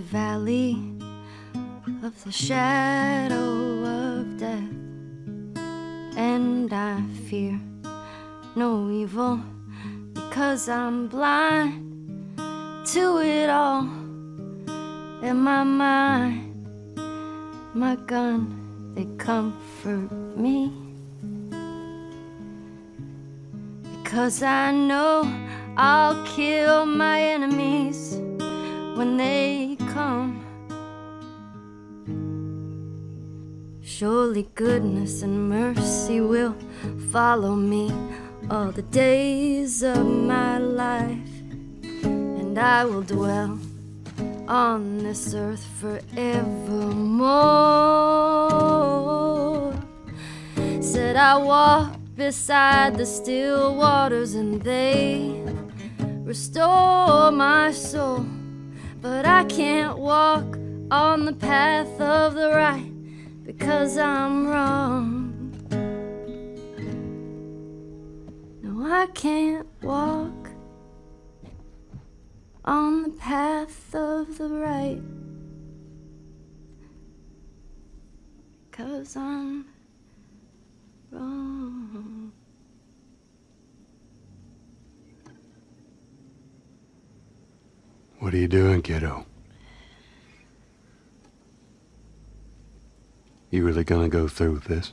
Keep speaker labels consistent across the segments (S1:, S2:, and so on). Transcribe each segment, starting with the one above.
S1: valley of the shadow of death, and I fear no evil because I'm blind to it all in my mind. My gun, they comfort me because I know I'll kill my enemies when they come. Surely goodness and mercy will follow me all the days of my life, and I will dwell on this earth forevermore. Said I walk beside the still waters, and they restore my soul. But I can't walk on the path of the right because I'm wrong. No, I can't walk on the path of the right because I'm wrong.
S2: What are you doing, kiddo? You really gonna go through with this?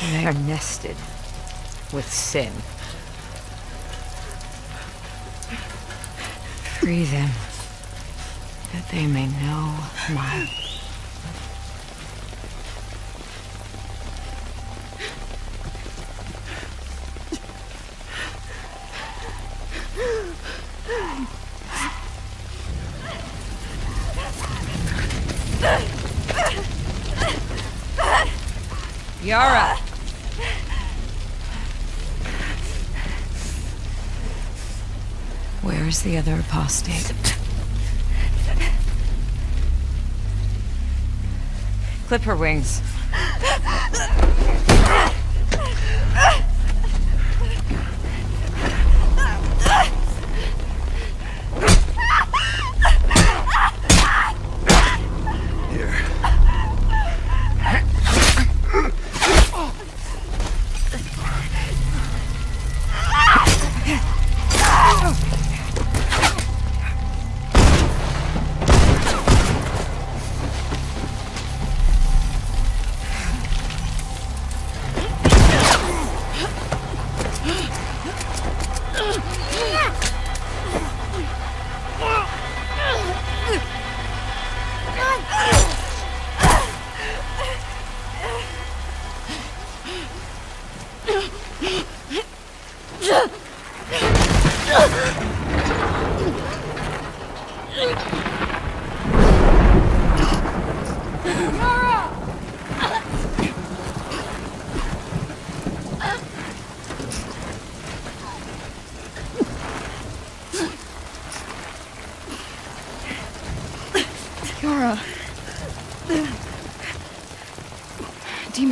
S3: They are nested with sin. Free them, that they may know my. Yara! Where is the other apostate? Clip her wings.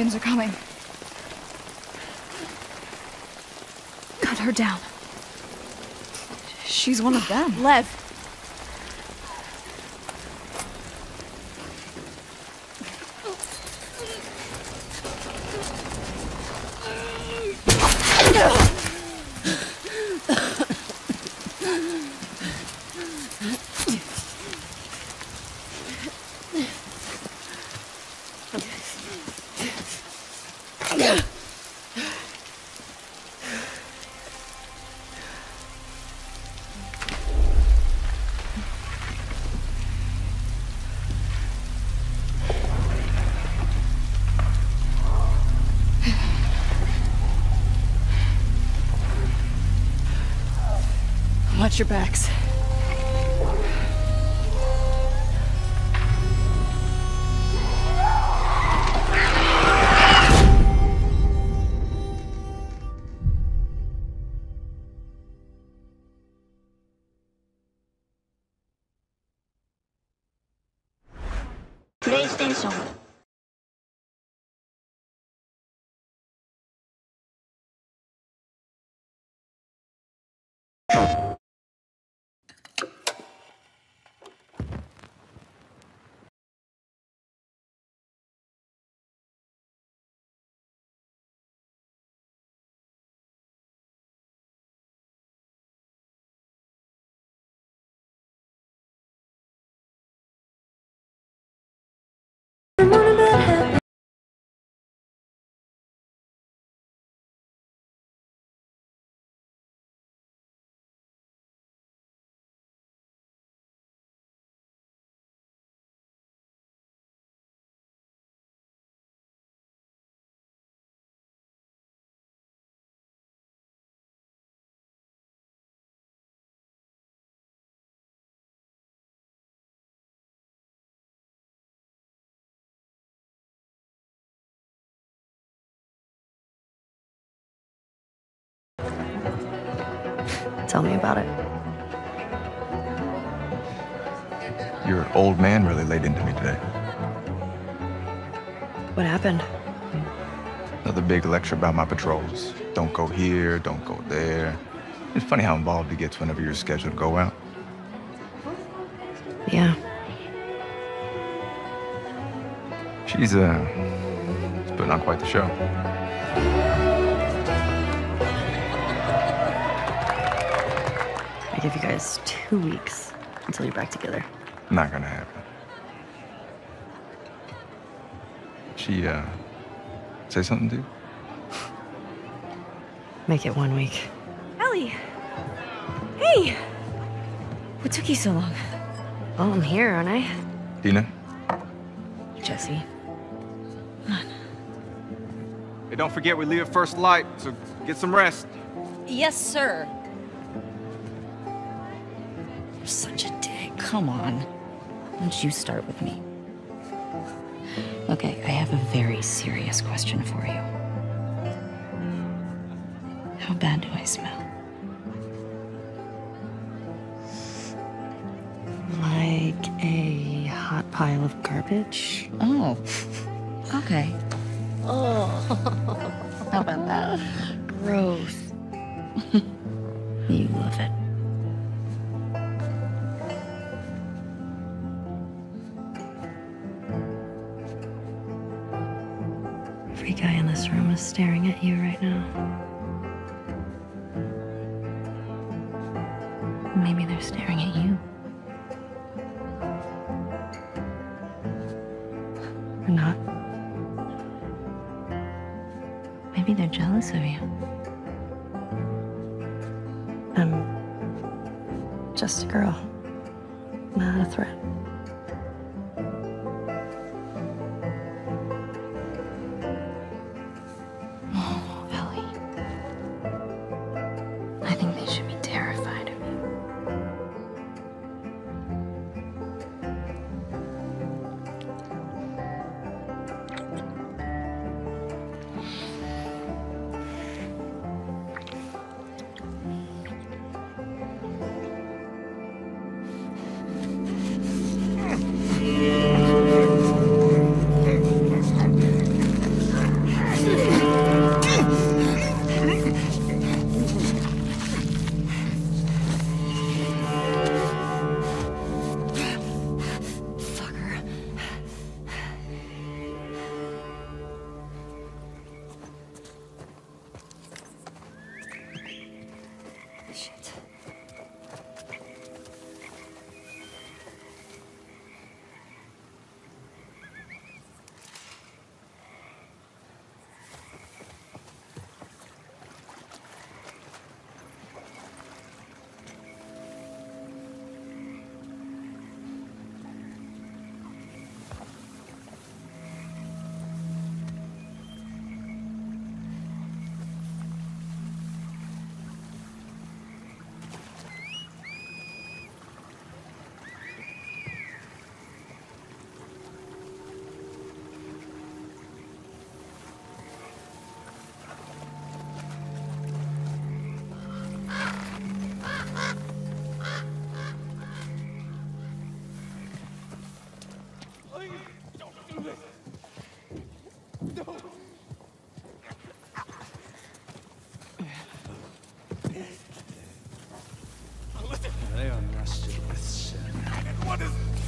S4: Demons are coming. Cut her down. She's one of them. Lev. Watch your backs.
S3: Tell me about it.
S5: Your old man really laid into me today.
S3: What happened?
S5: Another big lecture about my patrols. Don't go here, don't go there. It's funny how involved he gets whenever you're scheduled to go out.
S3: Yeah.
S5: She's, uh, putting on quite the show.
S3: Give you guys two weeks until you're back together.
S5: Not gonna happen. She, uh, say something to you?
S3: Make it one week.
S6: Ellie! Hey! What took you so long?
S3: Well, I'm here, aren't I?
S5: Dina?
S3: Jesse. Come on.
S5: Hey, don't forget we leave at first light, so get some rest.
S6: Yes, sir.
S3: You're such a dick.
S6: Come on. Why don't you start with me? Okay, I have a very serious question for you. How bad do I smell?
S3: Like a hot pile of garbage?
S6: Oh, okay. Oh, how about that?
S3: Gross.
S6: You love it.
S3: Staring at you right now.
S6: Maybe they're staring at you.
S3: Or not.
S6: Maybe they're jealous of you. I'm just a girl, not a threat.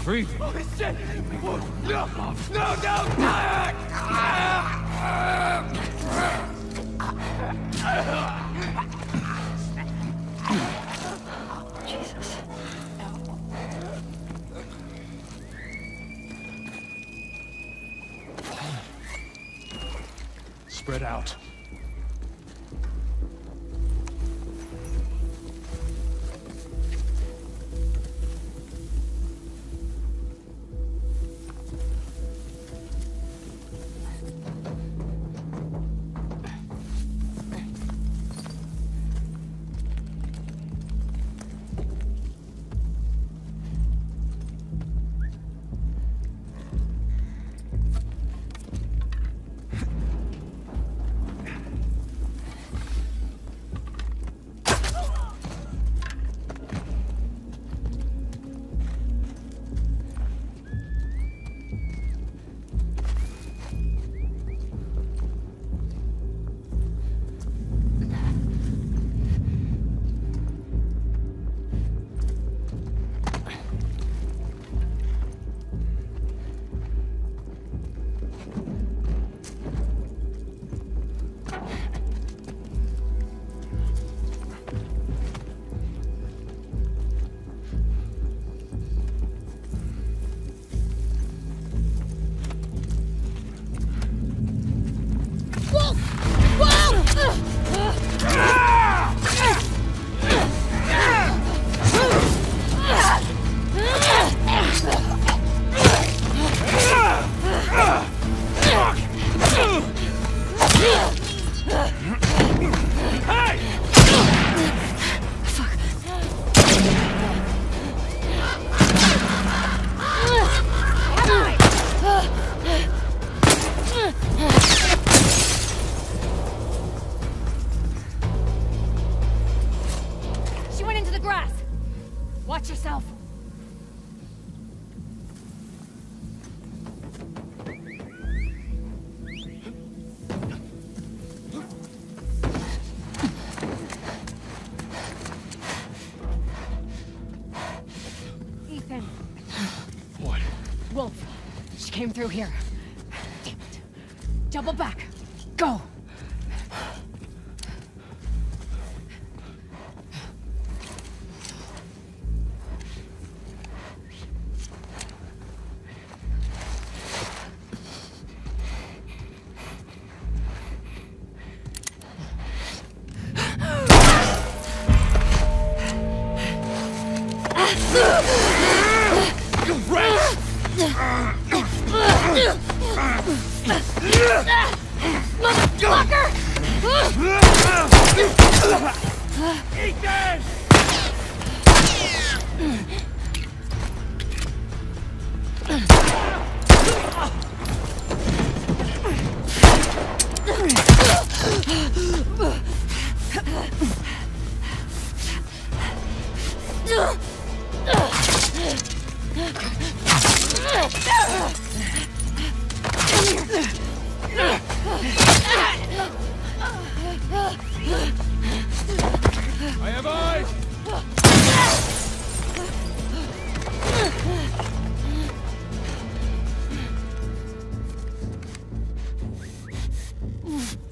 S7: Free? Oh shit! No! No! No!
S6: Jesus.
S7: Spread out.
S8: Came through here. Damn it. Double back. Go.
S9: Motherfucker! Eat
S10: this! Come
S6: here! I have eyes!
S11: This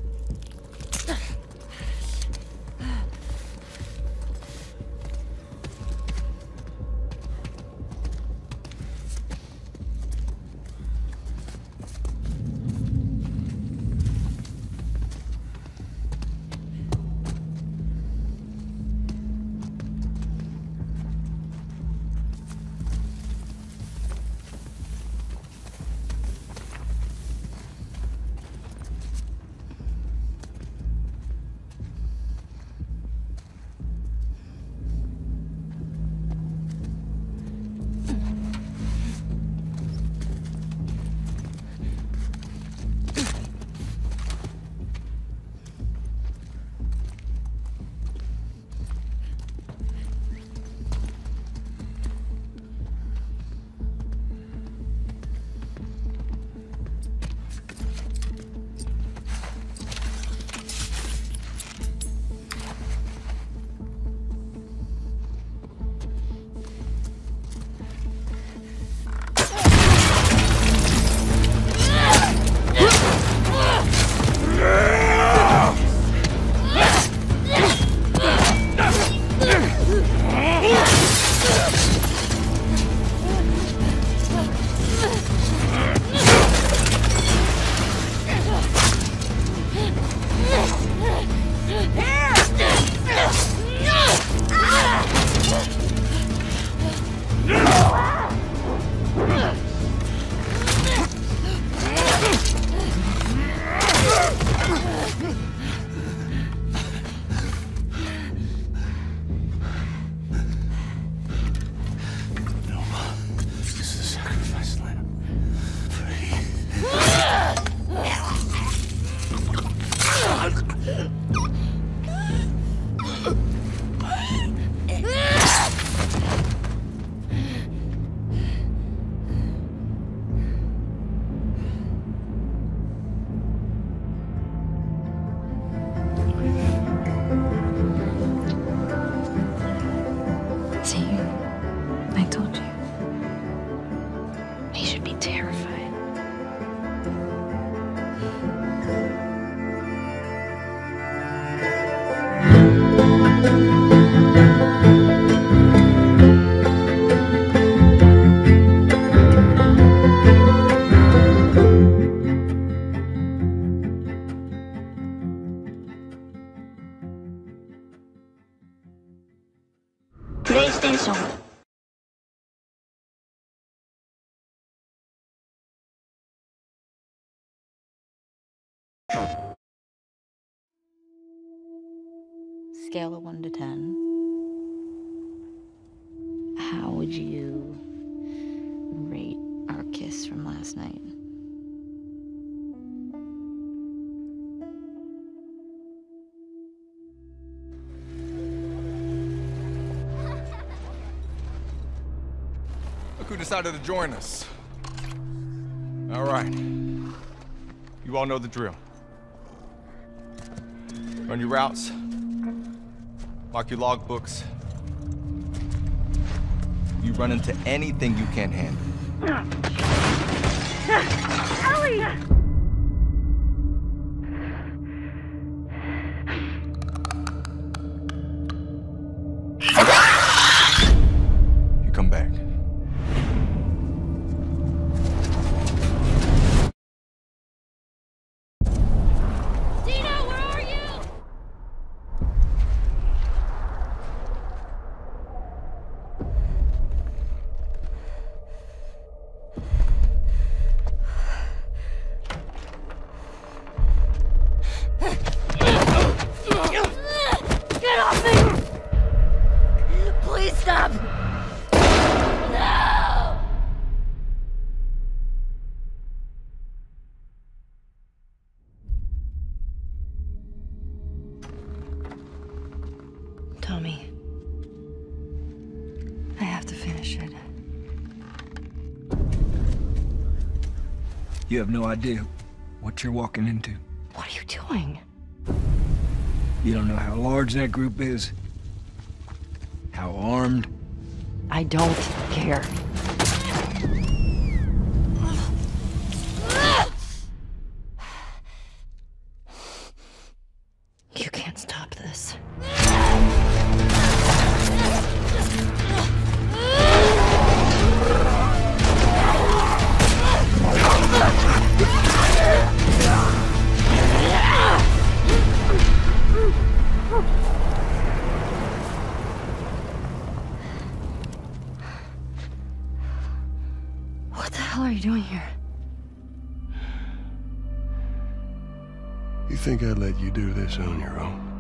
S6: Scale of 1 to 10 How would you rate our kiss from last night?
S5: Look who decided to join us. All right. You all know the drill. Run your routes. Mark your logbooks. You run into anything you can't handle. You
S3: Tommy. I have to finish it.
S12: You have no idea what you're walking into.
S3: What are you doing?
S12: You don't know how large that group is, how armed.
S3: I don't care.
S2: Think I'd let you do this on your own?